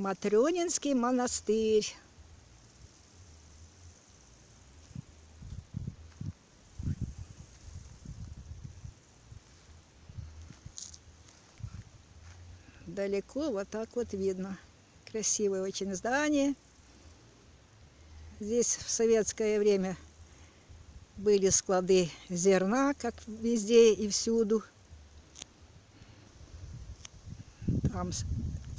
Матрёнинский монастырь. Далеко вот так вот видно. Красивое очень здание. Здесь в советское время были склады зерна, как везде и всюду. Там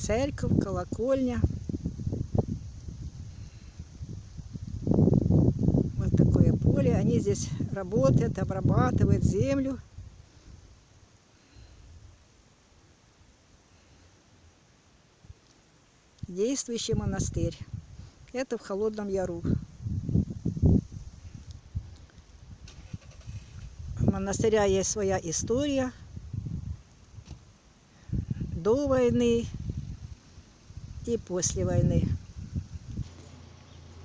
церковь, колокольня. Вот такое поле. Они здесь работают, обрабатывают землю. Действующий монастырь. Это в Холодном Яру. Монастыря есть своя история. До войны и после войны.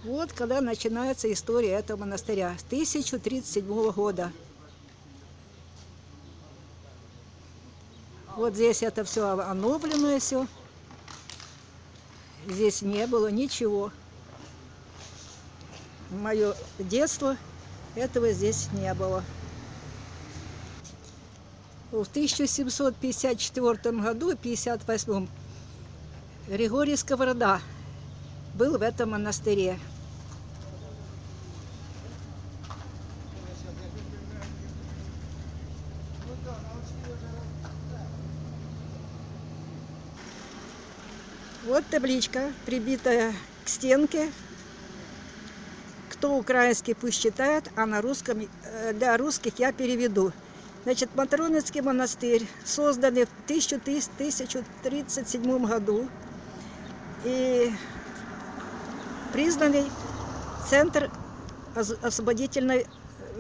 Вот когда начинается история этого монастыря. С 1037 года. Вот здесь это все оновленное все. Здесь не было ничего. Мое детство этого здесь не было. В 1754 году, 58 Григорий Сковорода был в этом монастыре. Вот табличка, прибитая к стенке. Кто украинский, пусть читает, а на русском, э, для русских я переведу. Значит, Матроницкий монастырь, созданный в 1037 году и признанный центр оз- освободительной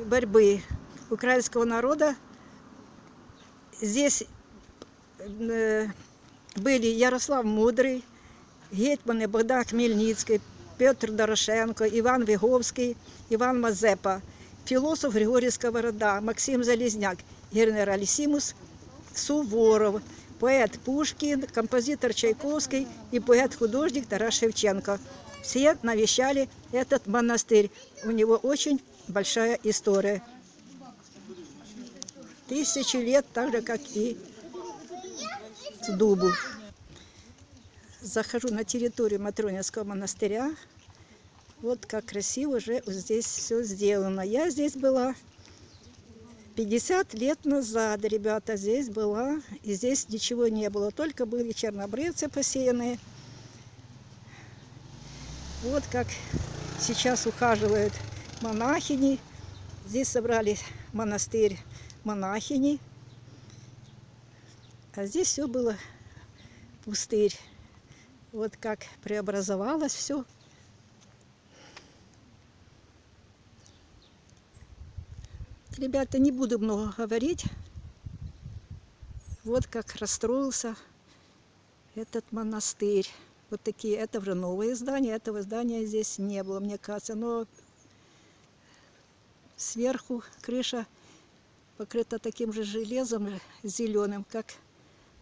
борьбы украинского народа. Здесь э, были Ярослав Мудрый, гетьманы Богдан Хмельницький, Петр Дорошенко, Іван Виговський, Іван Мазепа, філософ Григорій Сковорода, Максим Залізняк, генералісімус Суворов, Поэт Пушкин, композитор Чайковский и поэт-художник Тарас Шевченко. Все навещали этот монастырь. У него очень большая история. Тысячи лет, так же, как и дубу. Захожу на территорию Матронинского монастыря. Вот как красиво уже здесь все сделано. Я здесь была 50 лет назад, ребята, здесь была. И здесь ничего не было. Только были чернобрывцы посеянные. Вот как сейчас ухаживают монахини. Здесь собрали монастырь монахини. А здесь все было пустырь. Вот как преобразовалось все. Ребята, не буду много говорить. Вот как расстроился этот монастырь. Вот такие, это уже новые здания, этого здания здесь не было, мне кажется. Но сверху крыша покрыта таким же железом зеленым, как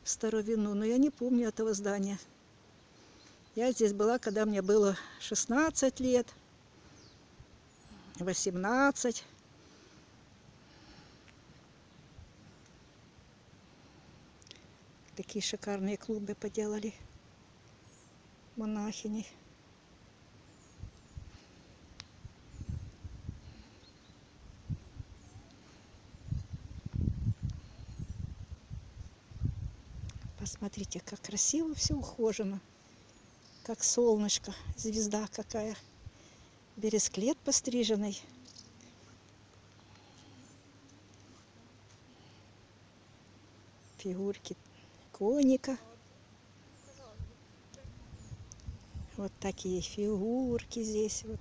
в старовину. Но я не помню этого здания. Я здесь была, когда мне было 16 лет, 18. Такие шикарные клубы поделали монахини. Посмотрите, как красиво все ухожено. Как солнышко, звезда какая. Бересклет постриженный. Фигурки коника. Вот такие фигурки здесь вот.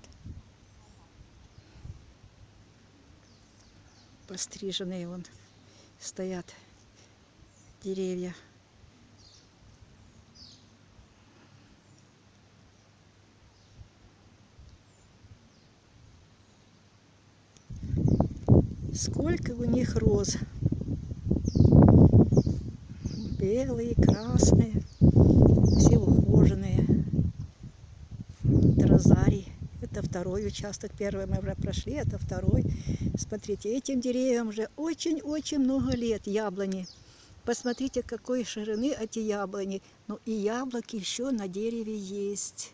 Постриженные вон стоят деревья. Сколько у них роз белые, красные, все ухоженные. Это розарий. Это второй участок. Первый мы уже прошли, это второй. Смотрите, этим деревьям уже очень-очень много лет яблони. Посмотрите, какой ширины эти яблони. Ну и яблоки еще на дереве есть.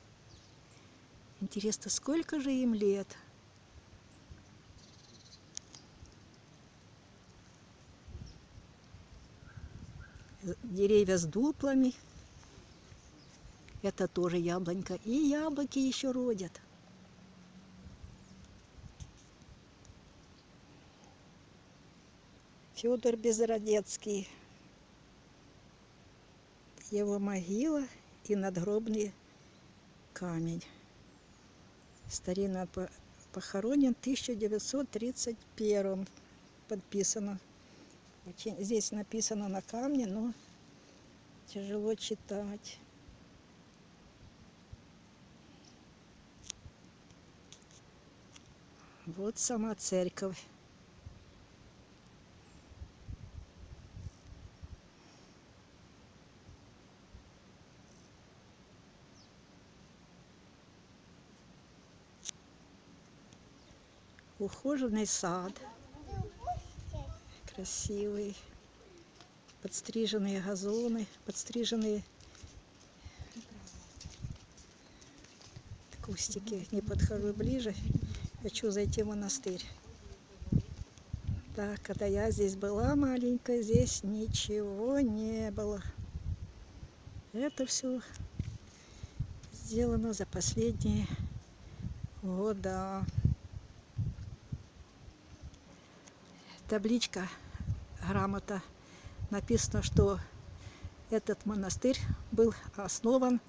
Интересно, сколько же им лет? Деревья с дуплами. Это тоже яблонька. И яблоки еще родят. Федор Безродецкий. Его могила и надгробный камень. Старинно похоронен в 1931 подписано. Очень, здесь написано на камне, но тяжело читать. Вот сама церковь. Ухоженный сад. Красивый. Подстриженные газоны, подстриженные кустики. Не подхожу ближе. Хочу зайти в монастырь. Так, когда я здесь была маленькая, здесь ничего не было. Это все сделано за последние года. Табличка, грамота, написано, что этот монастырь был основан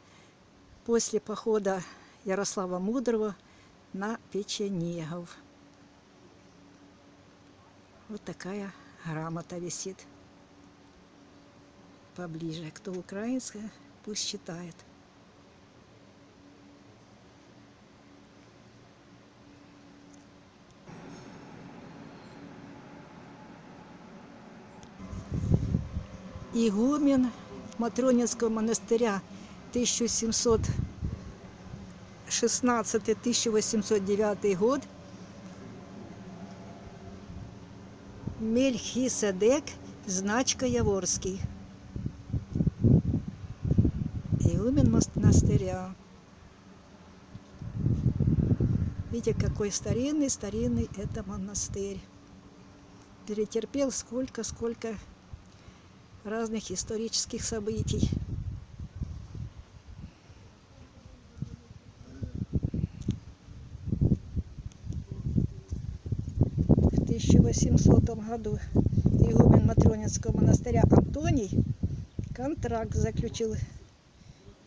после похода Ярослава Мудрого на печенегов. Вот такая грамота висит поближе. Кто украинская, пусть читает. Игумен Матронинского монастыря 1700 16-1809 год Мельхиседек, значка Яворский. Игумен монастыря. Видите, какой старинный, старинный это монастырь. Перетерпел сколько-сколько разных исторических событий. 1800 году игумен Матронинского монастыря Антоний контракт заключил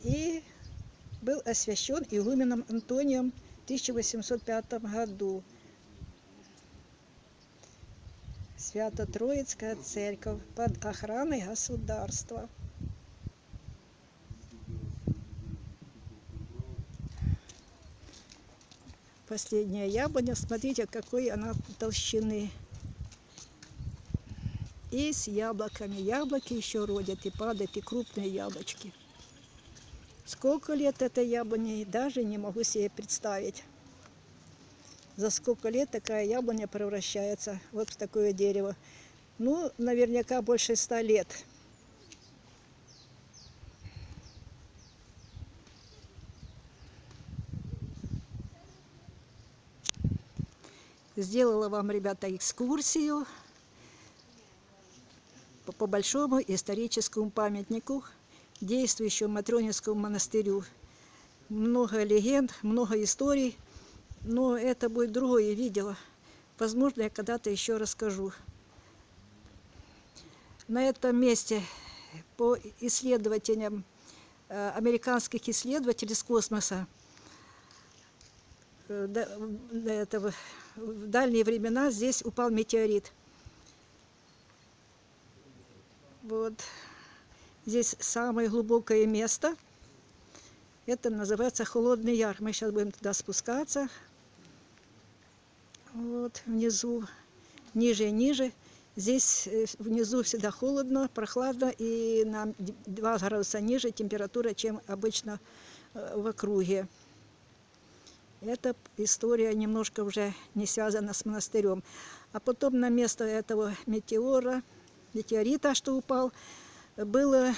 и был освящен игуменом Антонием в 1805 году. Свято-Троицкая церковь под охраной государства. Последняя яблоня, смотрите, какой она толщины. И с яблоками. Яблоки еще родят и падают, и крупные яблочки. Сколько лет этой яблони, даже не могу себе представить. За сколько лет такая яблоня превращается вот в такое дерево. Ну, наверняка больше ста лет. Сделала вам, ребята, экскурсию по, большому историческому памятнику, действующему Матронинскому монастырю. Много легенд, много историй, но это будет другое видео. Возможно, я когда-то еще расскажу. На этом месте по исследователям э, американских исследователей с космоса э, этого в дальние времена здесь упал метеорит. Вот. Здесь самое глубокое место. Это называется Холодный Яр. Мы сейчас будем туда спускаться. Вот внизу, ниже и ниже. Здесь э, внизу всегда холодно, прохладно и на 2 градуса ниже температура, чем обычно э, в округе. Эта история немножко уже не связана с монастырем. А потом на место этого метеора, метеорита, что упал, было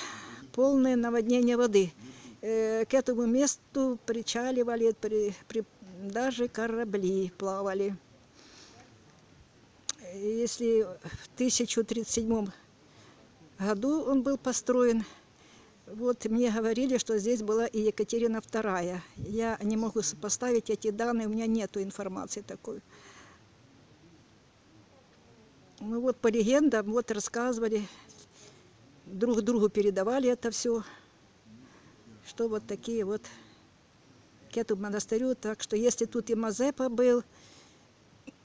полное наводнение воды. Э, К этому месту причаливали, при- при- даже корабли плавали. Если в 1037 году он был построен, вот мне говорили, что здесь была и Екатерина II. Я не могу сопоставить эти данные, у меня нет информации такой. Ну вот по легендам, вот рассказывали, друг другу передавали это все, что вот такие вот к этому монастырю. Так что если тут и Мазепа был,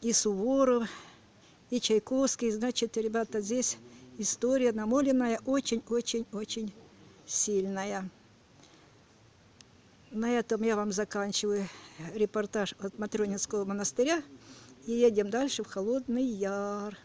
и Суворов, и Чайковский, значит, ребята, здесь история намоленная очень-очень-очень сильная. На этом я вам заканчиваю репортаж от Матрёнинского монастыря и едем дальше в Холодный Яр.